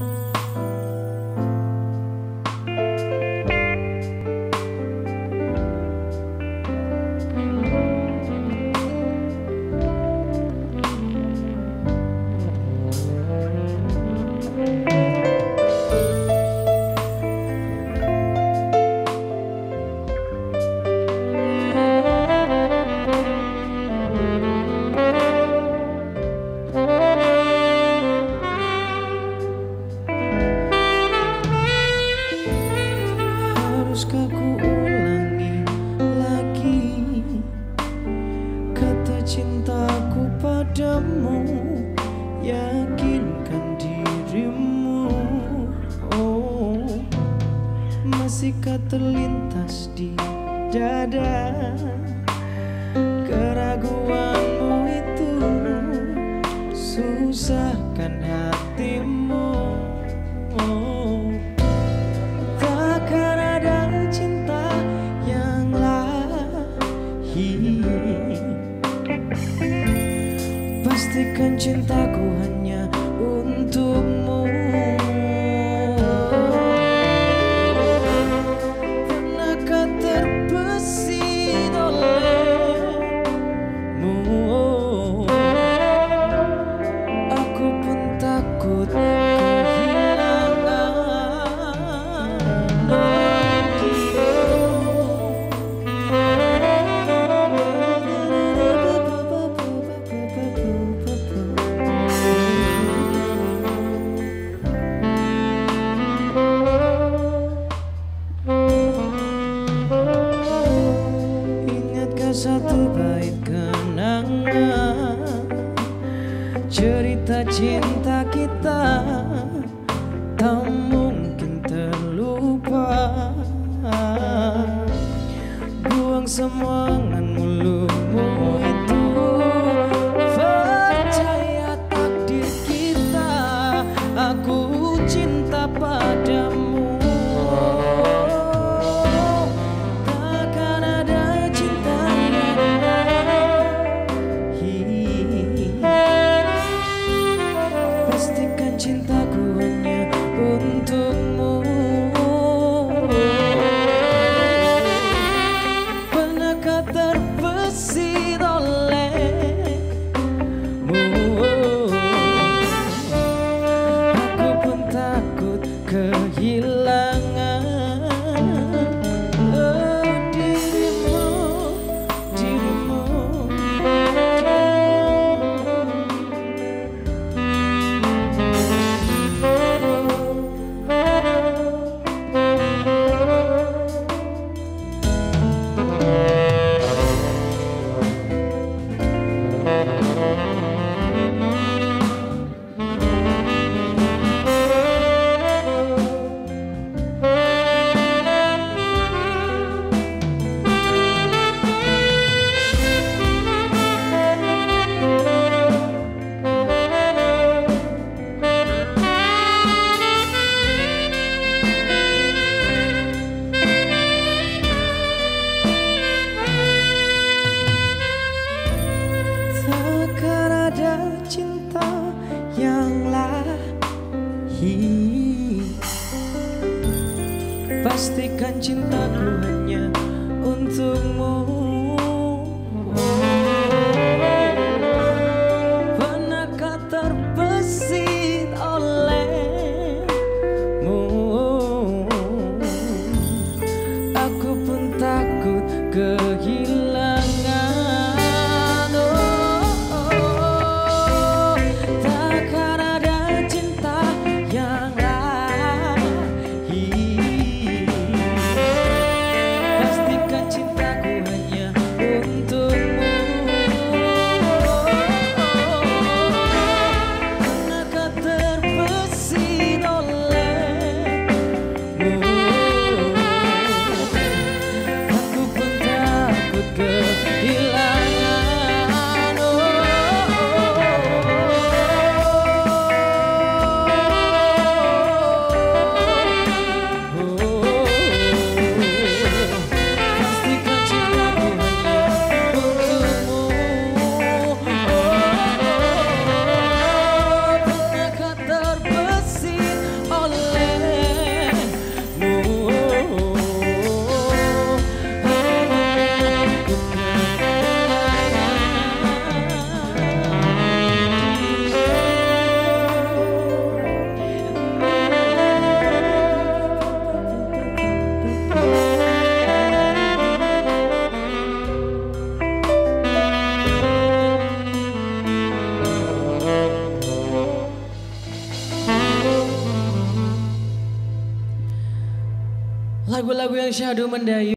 Bye. Padamu Yakinkan dirimu. Oh Masihkah terlintas di dada Keraguanmu itu? Susahkan hatimu Cerita cinta kita Tak mungkin terlupa. Buang semua itu. Percaya takdir kita. Aku cinta padamu kehilangan ada cinta yang lahir. Pastikan cintaku hanya lagu-lagu yang syahdu mendayu